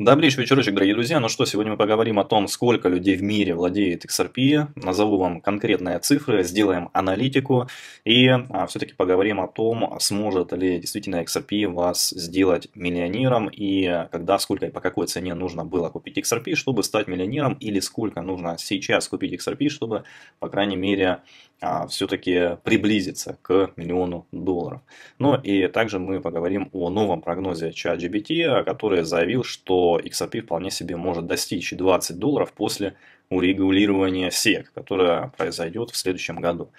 Добрейший вечерочек, дорогие друзья. Ну что, сегодня мы поговорим о том, сколько людей в мире владеет XRP. Назову вам конкретные цифры, сделаем аналитику и а, все-таки поговорим о том, сможет ли действительно XRP вас сделать миллионером и когда, сколько и по какой цене нужно было купить XRP, чтобы стать миллионером или сколько нужно сейчас купить XRP, чтобы, по крайней мере, все-таки приблизиться к миллиону долларов. Ну и также мы поговорим о новом прогнозе ChatGPT, который заявил, что XRP вполне себе может достичь 20 долларов после урегулирования SEC, которое произойдет в следующем году.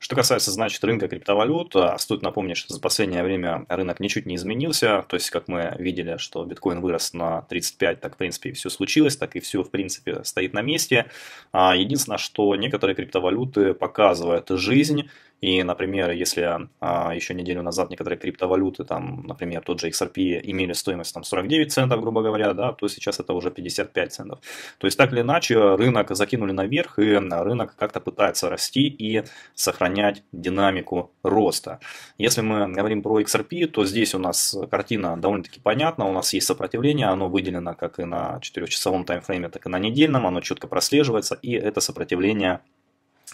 Что касается, значит, рынка криптовалют, а, стоит напомнить, что за последнее время рынок ничуть не изменился. То есть, как мы видели, что биткоин вырос на 35, так, в принципе, и все случилось, так и все, в принципе, стоит на месте. А, единственное, что некоторые криптовалюты показывают жизнь, и, например, если а, еще неделю назад некоторые криптовалюты, там, например, тот же XRP имели стоимость там, 49 центов, грубо говоря, да, то сейчас это уже 55 центов. То есть так или иначе рынок закинули наверх, и рынок как-то пытается расти и сохранять динамику роста. Если мы говорим про XRP, то здесь у нас картина довольно-таки понятна, у нас есть сопротивление, оно выделено как и на 4-часовом таймфрейме, так и на недельном, оно четко прослеживается, и это сопротивление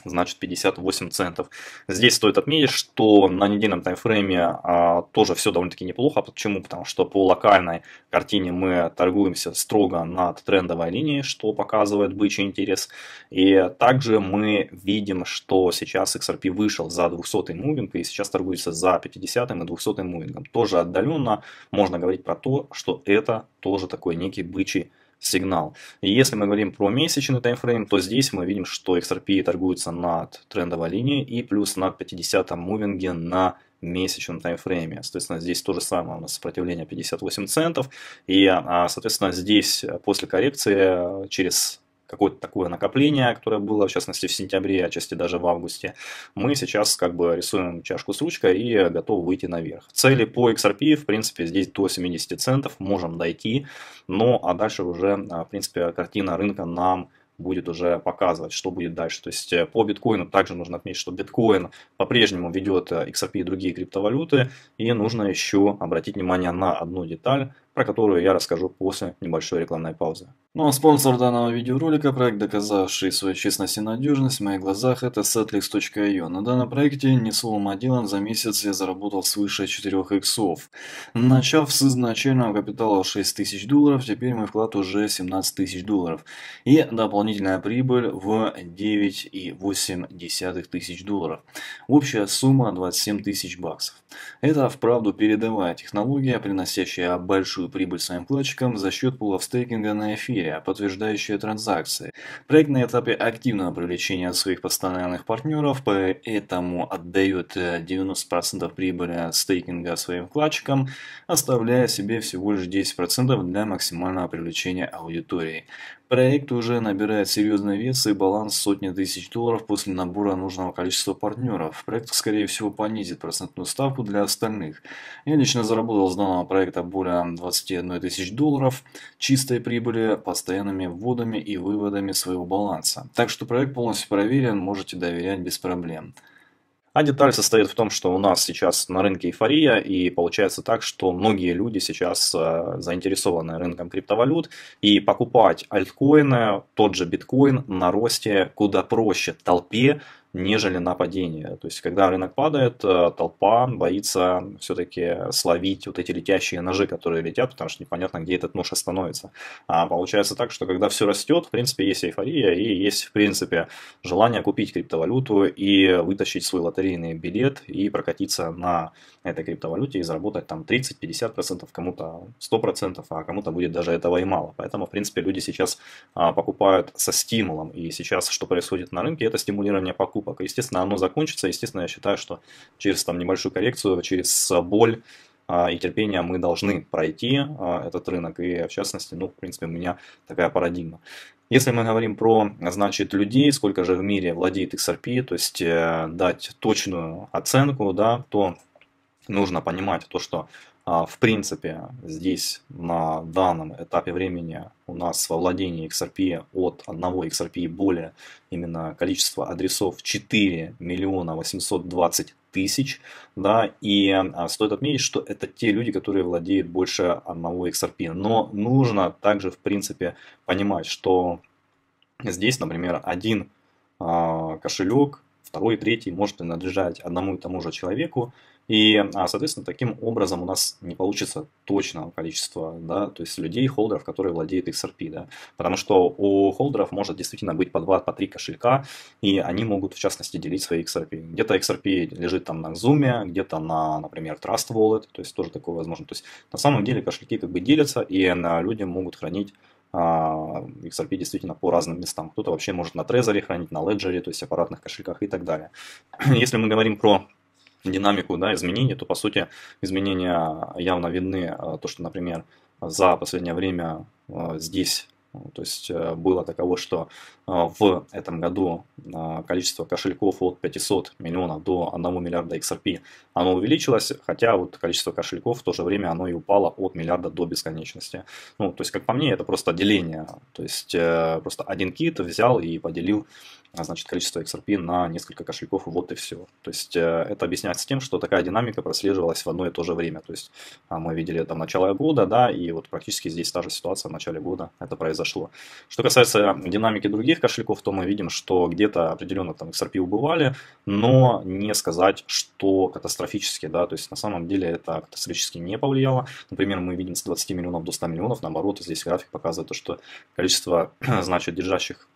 значит 58 центов. Здесь стоит отметить, что на недельном таймфрейме а, тоже все довольно-таки неплохо. Почему? Потому что по локальной картине мы торгуемся строго над трендовой линией, что показывает бычий интерес. И также мы видим, что сейчас XRP вышел за 200 мувинг и сейчас торгуется за 50 и 200 мувингом. Тоже отдаленно можно говорить про то, что это тоже такой некий бычий сигнал. И если мы говорим про месячный таймфрейм, то здесь мы видим, что XRP торгуется над трендовой линией и плюс над 50 мувинге на месячном таймфрейме. Соответственно, здесь то же самое, у нас сопротивление 58 центов. И, а, соответственно, здесь после коррекции через какое-то такое накопление, которое было, в частности, в сентябре, отчасти даже в августе, мы сейчас как бы рисуем чашку с ручкой и готовы выйти наверх. Цели по XRP, в принципе, здесь до 70 центов можем дойти, но а дальше уже, а, в принципе, картина рынка нам будет уже показывать, что будет дальше. То есть э, по биткоину также нужно отметить, что биткоин по-прежнему ведет э, XRP и другие криптовалюты. И нужно еще обратить внимание на одну деталь, про которую я расскажу после небольшой рекламной паузы. Ну а спонсор данного видеоролика, проект, доказавший свою честность и надежность в моих глазах, это Setlix.io. На данном проекте, не словом а делом, за месяц я заработал свыше 4 иксов. Начав с изначального капитала 6 тысяч долларов, теперь мой вклад уже 17 тысяч долларов. И дополнительная прибыль в 9,8 тысяч долларов. Общая сумма 27 тысяч баксов. Это вправду передовая технология, приносящая большую прибыль своим вкладчикам за счет пулов стейкинга на эфире, подтверждающая транзакции. Проект на этапе активного привлечения своих постоянных партнеров, поэтому отдает 90% прибыли стейкинга своим вкладчикам, оставляя себе всего лишь 10% для максимального привлечения аудитории. Проект уже набирает серьезный вес и баланс сотни тысяч долларов после набора нужного количества партнеров. Проект, скорее всего, понизит процентную ставку для остальных. Я лично заработал с данного проекта более 21 тысяч долларов чистой прибыли постоянными вводами и выводами своего баланса. Так что проект полностью проверен, можете доверять без проблем. А деталь состоит в том, что у нас сейчас на рынке эйфория, и получается так, что многие люди сейчас э, заинтересованы рынком криптовалют, и покупать альткоины, тот же биткоин на росте куда проще толпе, нежели на падение. То есть, когда рынок падает, э, толпа боится все-таки словить вот эти летящие ножи, которые летят, потому что непонятно, где этот нож остановится. А получается так, что когда все растет, в принципе, есть эйфория и есть, в принципе, желание купить криптовалюту и вытащить свой лотерейный билет и прокатиться на этой криптовалюте и заработать там 30-50%, кому-то 100%, а кому-то будет даже этого и мало. Поэтому, в принципе, люди сейчас а, покупают со стимулом. И сейчас, что происходит на рынке, это стимулирование покупок покупок. Естественно, оно закончится. Естественно, я считаю, что через там, небольшую коррекцию, через боль а, и терпение мы должны пройти а, этот рынок. И в частности, ну, в принципе, у меня такая парадигма. Если мы говорим про, значит, людей, сколько же в мире владеет XRP, то есть э, дать точную оценку, да, то нужно понимать то, что а, в принципе здесь на данном этапе времени у нас во владении XRP от одного XRP более именно количество адресов 4 миллиона 820 тысяч, да, и а, стоит отметить, что это те люди, которые владеют больше одного XRP, но нужно также в принципе понимать, что здесь, например, один а, кошелек, второй, третий может принадлежать одному и тому же человеку, и, а, соответственно, таким образом у нас не получится точного количества, да, то есть людей, холдеров, которые владеют XRP, да, потому что у холдеров может действительно быть по два, по три кошелька, и они могут, в частности, делить свои XRP. Где-то XRP лежит там на Zoom, где-то на, например, Trust Wallet, то есть тоже такое возможно. То есть на самом деле кошельки как бы делятся, и на люди могут хранить а, XRP действительно по разным местам. Кто-то вообще может на Trezor хранить, на Ledger, то есть аппаратных кошельках и так далее. Если мы говорим про динамику да, изменений, то по сути изменения явно видны. А, то, что, например, за последнее время а, здесь то есть э, было таково, что а, в этом году количество кошельков от 500 миллионов до 1 миллиарда XRP оно увеличилось, хотя вот количество кошельков в то же время оно и упало от миллиарда до бесконечности. Ну, то есть, как по мне, это просто деление. То есть, э, просто один кит взял и поделил а, значит, количество XRP на несколько кошельков, вот и все. То есть э, это объясняется тем, что такая динамика прослеживалась в одно и то же время. То есть а, мы видели это в начале года, да, и вот практически здесь та же ситуация в начале года это произошло. Что касается динамики других кошельков, то мы видим, что где-то определенно там XRP убывали, но не сказать, что катастрофически, да, то есть на самом деле это катастрофически не повлияло. Например, мы видим с 20 миллионов до 100 миллионов, наоборот, здесь график показывает то, что количество, значит, держащих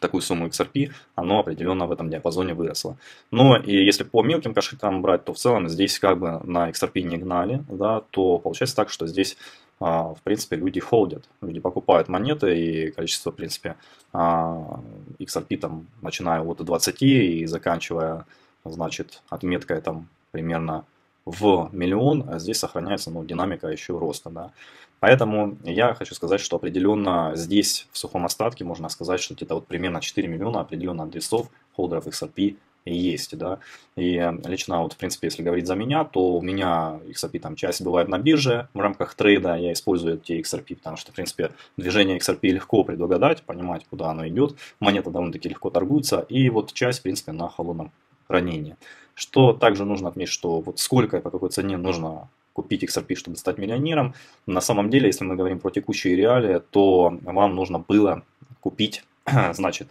такую сумму XRP, оно определенно в этом диапазоне выросло. Но и если по мелким кошелькам брать, то в целом здесь как бы на XRP не гнали, да, то получается так, что здесь в принципе люди холдят, люди покупают монеты и количество, в принципе, а, XRP там начиная от 20 и заканчивая, значит, отметкой там примерно в миллион, а здесь сохраняется ну, динамика еще роста. Да. Поэтому я хочу сказать, что определенно здесь в сухом остатке можно сказать, что где-то вот примерно 4 миллиона определенно адресов холдеров XRP есть, да, и лично вот, в принципе, если говорить за меня, то у меня XRP там часть бывает на бирже в рамках трейда, я использую эти XRP, потому что, в принципе, движение XRP легко предугадать, понимать, куда оно идет, монета довольно-таки легко торгуется, и вот часть, в принципе, на холодном хранении. Что также нужно отметить, что вот сколько и по какой цене нужно купить XRP, чтобы стать миллионером. На самом деле, если мы говорим про текущие реалии, то вам нужно было купить, значит,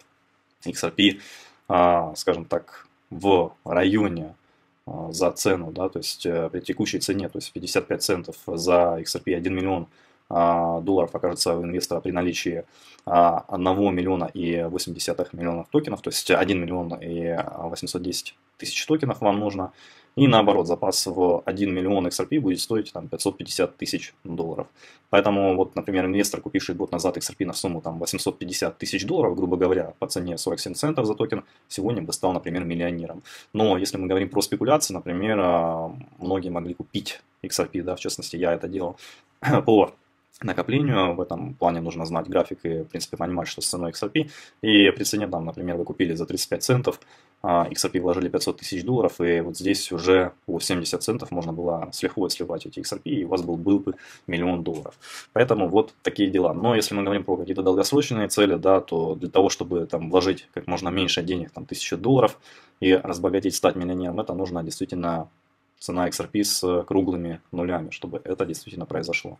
XRP, скажем так, в районе а, за цену, да, то есть э, при текущей цене, то есть 55 центов за XRP 1 миллион а, долларов окажется у инвестора при наличии 1 миллиона и 80 миллионов токенов, то есть 1 миллион и 810 тысяч токенов вам нужно. И наоборот, запас в 1 миллион XRP будет стоить там, 550 тысяч долларов. Поэтому, вот, например, инвестор, купивший год назад XRP на сумму там, 850 тысяч долларов, грубо говоря, по цене 47 центов за токен, сегодня бы стал, например, миллионером. Но если мы говорим про спекуляции, например, а, многие могли купить XRP, да, в частности, я это делал по накоплению. В этом плане нужно знать график и, в принципе, понимать, что с ценой XRP. И при там, например, вы купили за 35 центов, а XRP вложили 500 тысяч долларов, и вот здесь уже по 70 центов можно было с лихвой сливать эти XRP, и у вас был, был бы миллион долларов. Поэтому вот такие дела. Но если мы говорим про какие-то долгосрочные цели, да, то для того, чтобы там вложить как можно меньше денег, там, 1000 долларов, и разбогатеть, стать миллионером, это нужно действительно цена XRP с круглыми нулями, чтобы это действительно произошло.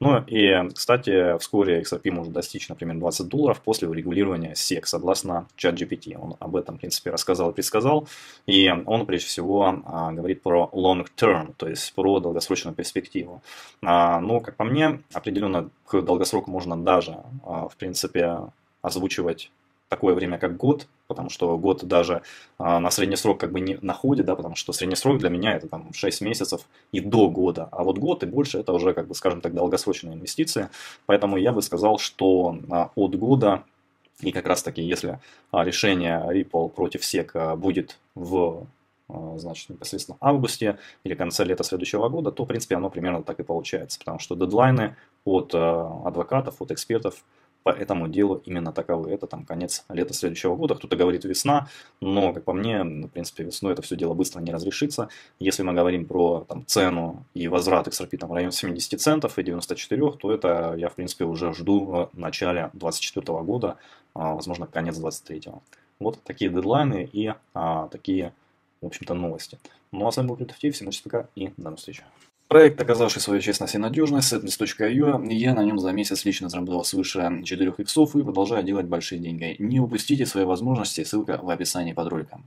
Ну и, кстати, вскоре XRP может достичь, например, 20 долларов после урегулирования SEC, согласно ChatGPT. Он об этом, в принципе, рассказал и предсказал. И он, прежде всего, а, говорит про long term, то есть про долгосрочную перспективу. А, но, как по мне, определенно к долгосроку можно даже, а, в принципе, озвучивать такое время, как год, потому что год даже а, на средний срок как бы не находит, да, потому что средний срок для меня это там 6 месяцев и до года, а вот год и больше это уже, как бы, скажем так, долгосрочные инвестиции, поэтому я бы сказал, что а, от года и как раз таки, если а, решение Ripple против SEC будет в а, значит, непосредственно августе или конце лета следующего года, то, в принципе, оно примерно так и получается, потому что дедлайны от а, адвокатов, от экспертов по этому делу именно таковы. Это там конец лета следующего года, кто-то говорит весна, но, как по мне, в принципе, весной это все дело быстро не разрешится. Если мы говорим про там, цену и возврат XRP там, в районе 70 центов и 94, то это я, в принципе, уже жду в начале 2024 года, а, возможно, конец 2023. Вот такие дедлайны и а, такие, в общем-то, новости. Ну а с вами был Криптофтив, всем удачи, пока и до новых встреч. Проект, оказавший свою честность и надежность, setlist.io, я на нем за месяц лично заработал свыше 4 иксов и продолжаю делать большие деньги. Не упустите свои возможности, ссылка в описании под роликом.